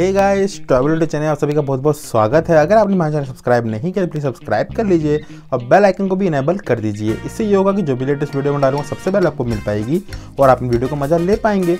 Hey guys travel channel आप सभी का बहुत बहुत स्वागत है। अगर आपने हमारा चैनल सब्सक्राइब नहीं किया तो प्लीज़ सब्सक्राइब कर लीजिए और बेल आइकन को भी इनेबल कर दीजिए। इससे ये होगा कि जो भी लेटेस्ट वीडियो में डालूँगा, सबसे पहले आपको मिल पाएगी और आप वीडियो का मज़ा ले पाएँगे।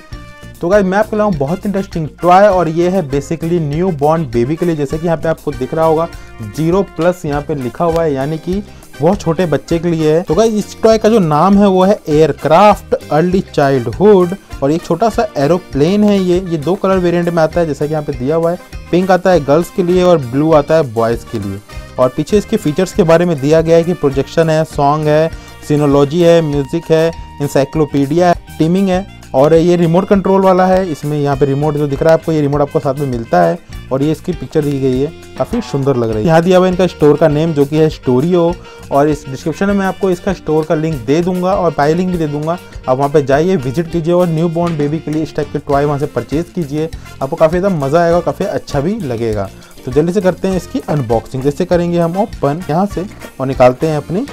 तो गाइस मैं आपको लाऊँ बहुत इंटरेस्टिंग टॉय और ये है बेसिकली न्यू बॉर्न बेबी के लिए। जैसे कि यहाँ पे आपको दिख रहा होगा ज़ीरो प्लस यहाँ पे लिखा हुआ है, यानी कि बहुत छोटे बच्चे के लिए है। तो गाइस इस टॉय का जो नाम है, वो है एयरक्राफ्ट अर्ली चाइल्डहुड और एक छोटा सा एरोप्लेन है ये। ये दो कलर वेरिएंट में आता है, जैसा कि यहाँ पे दिया हुआ है। पिंक आता है गर्ल्स के लिए और ब्लू आता है बॉयज़ के लिए। और पीछे इसके फीचर्स के बारे में दिया गया है कि प्रोजेक्शन है सॉन्ग है सिनोलॉजी है म्यूज़िक है इंसाइक्लोपीडिया है टीमिंग है। और ये रिमोट कंट्रोल वाला है, इसमें यहाँ पे रिमोट जो दिख रहा है आपको, ये रिमोट आपको साथ में मिलता है। और ये इसकी पिक्चर दी गई है। काफ़ी सुंदर लग रही है। यहाँ दिया हुआ इनका स्टोर का नेम जो कि है स्टोरियो और इस डिस्क्रिप्शन में मैं आपको इसका स्टोर का लिंक दे दूँगा और बाई लिंक भी दे दूँगा। आप वहाँ पे जाइए विज़िट कीजिए और न्यू बॉर्न बेबी के लिए इस टाइप के टॉय वहाँ से परचेज कीजिए। आपको काफ़ी ज़्यादा मज़ा आएगा काफ़ी अच्छा भी लगेगा। तो जल्दी से करते हैं इसकी अनबॉक्सिंग जैसे करेंगे हम ओपन यहाँ से और निकालते हैं अपनी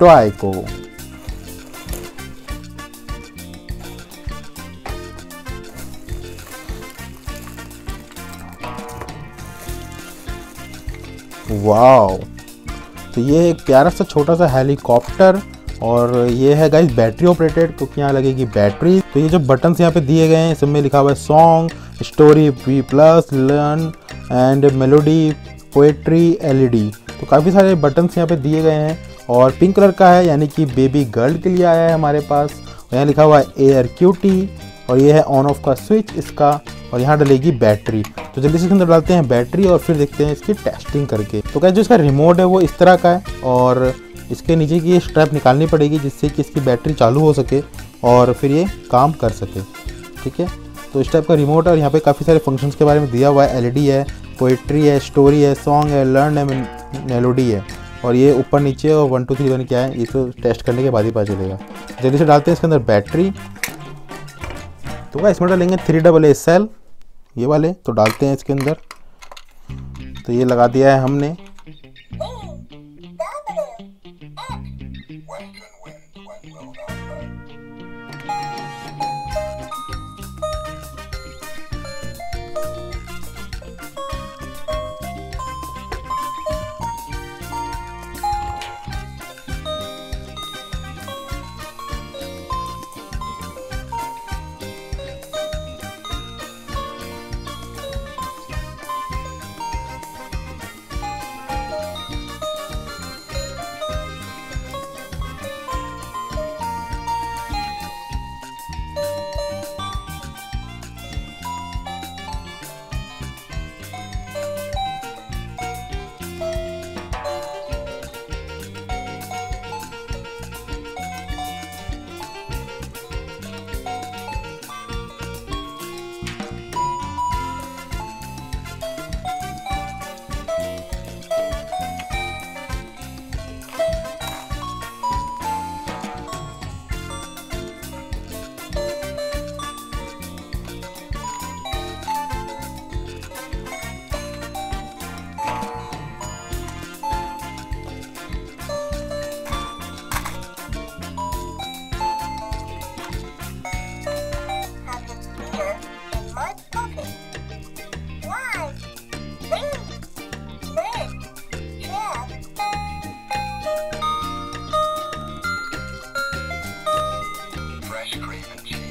टॉय को। वाओ। तो ये एक प्यारा सा छोटा सा हेलीकॉप्टर और ये है गाइस बैटरी ऑपरेटेड क्योंकि यहाँ लगेगी बैटरी तो ये जो बटन्स यहाँ पे दिए गए हैं, इसमें लिखा हुआ है song story we plus learn and melody poetry LED तो काफ़ी सारे बटन्स यहाँ पे दिए गए हैं और पिंक कलर का है, यानी कि बेबी गर्ल के लिए आया है हमारे पास। यहाँ लिखा हुआ है एयर क्यूटी और ये है ऑन ऑफ़ का स्विच इसका। और यहाँ डलेगी बैटरी। तो जल्दी से इसके अंदर डालते हैं बैटरी और फिर देखते हैं इसकी टेस्टिंग करके। तो क्या जो इसका रिमोट है, वो इस तरह का है और इसके नीचे की ये स्ट्रैप निकालनी पड़ेगी जिससे कि इसकी बैटरी चालू हो सके और फिर ये काम कर सके। ठीक है? तो इस टाइप का रिमोट है और यहाँ पे काफ़ी सारे फ़ंक्शंस के बारे में दिया हुआ है। एलईडी है पोइट्री है स्टोरी है सॉन्ग है लर्न है मेलोडी है। और ये ऊपर नीचे और वन टू थ्री वन क्या है इसको टेस्ट करने के बाद ही पता चलेगा। जल्दी से डालते हैं इसके अंदर बैटरी। तो क्या इसमें डालेंगे थ्री डबल ए सेल ये वाले तो डालते हैं इसके अंदर। तो ये लगा दिया है हमने। Bye.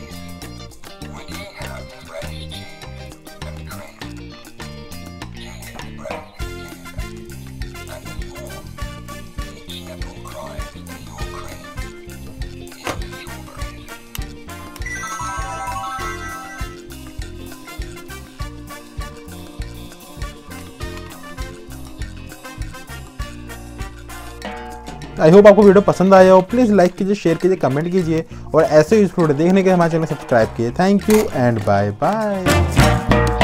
आई होप आपको वीडियो पसंद आया हो। प्लीज़ लाइक कीजिए शेयर कीजिए कमेंट कीजिए और ऐसे यूजफुल देखने के लिए हमारे चैनल सब्सक्राइब कीजिए। Thank you and bye bye